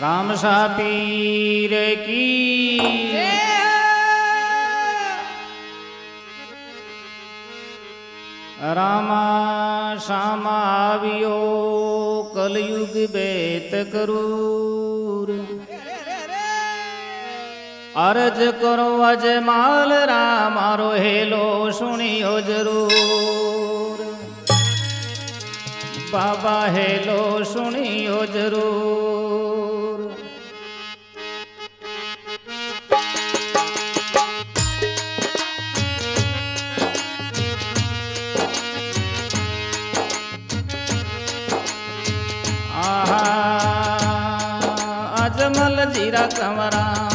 राम सा पीर की। रामा श्यामावियो कलयुग बेत करूर। अर्ज़ करो अजमाल राम मारो हेलो सुनियो ज़रूर। बाबा हेलो सुनियो ज़रूर। राम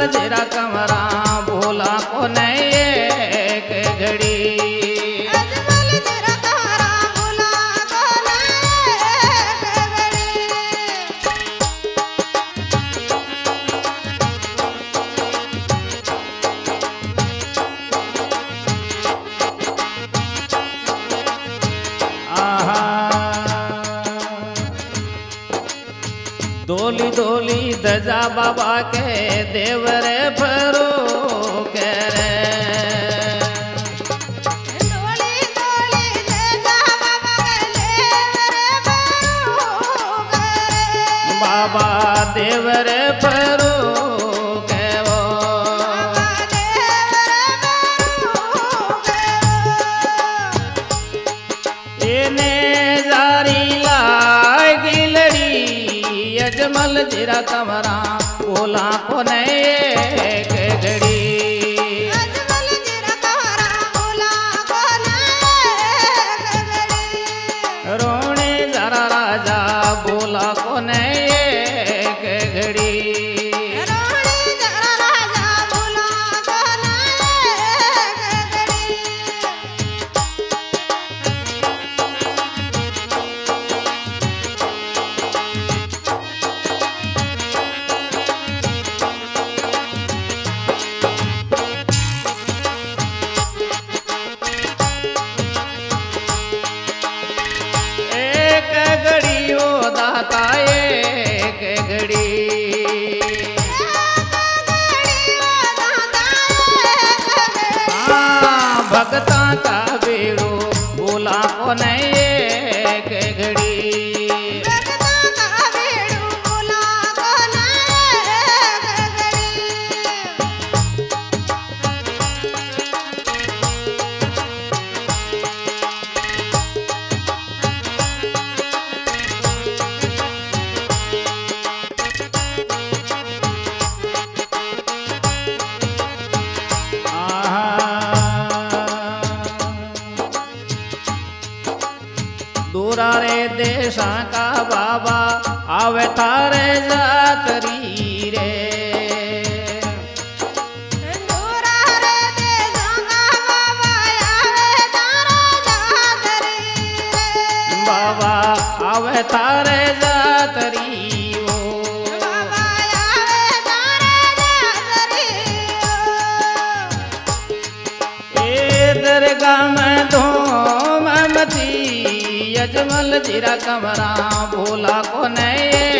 अजमल जरा कमरा। दजा बाबा के देवरे भरो कमरा का बेड़ो बोला को एक दूरा रे देशा का बाबा आवे थारे जातरी रे बाबा आवे थारे जातरी जीरा कमरा भोला को नए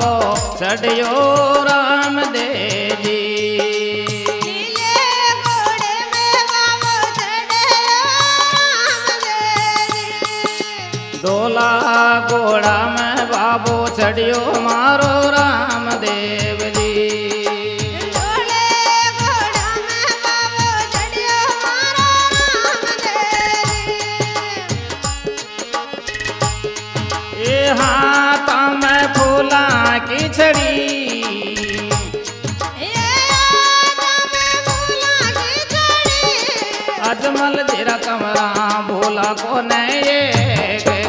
में बाबो राम देव डोला घोड़ा में बाबो चढ़ियो मारो राम देव जी डोले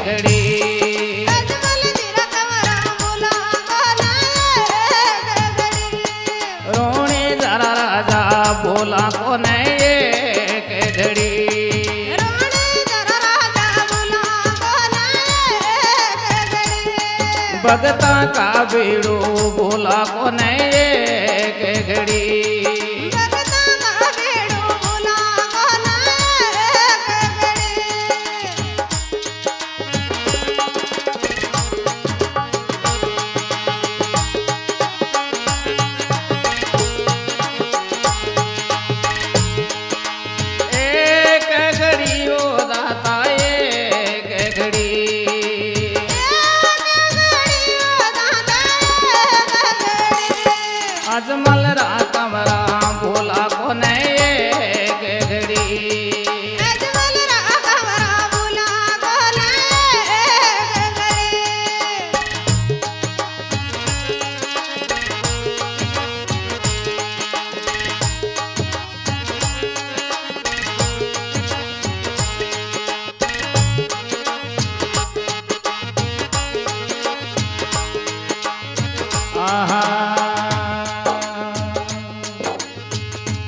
चढ़ी अजमल तेरा कमरा भोला को ये घड़ी रोणी जरा राजा भोला को ये घड़ी जरा भगता का बीड़ू भोला को ये घड़ी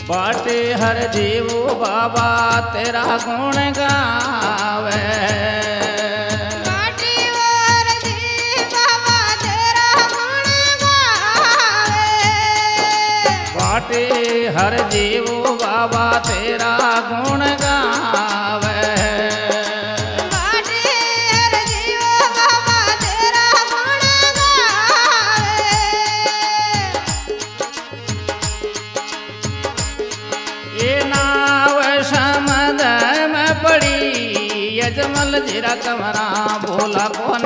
बाटे हर जीव बाबा तेरा गुण गावे। बाटे हर जीव बाबा तेरा गुण गावे। जीरा कमरा भोला कौन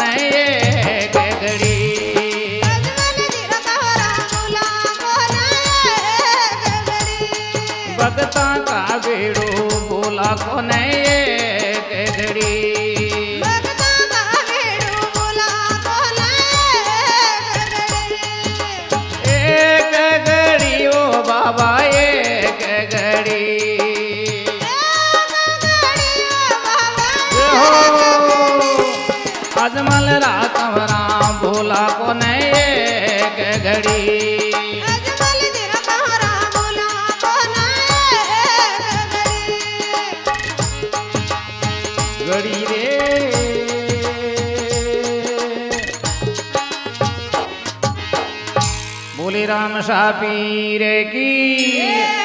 भगता का बेड़ो भोला कौन ये घड़ी रे बोले राम शाह पीर की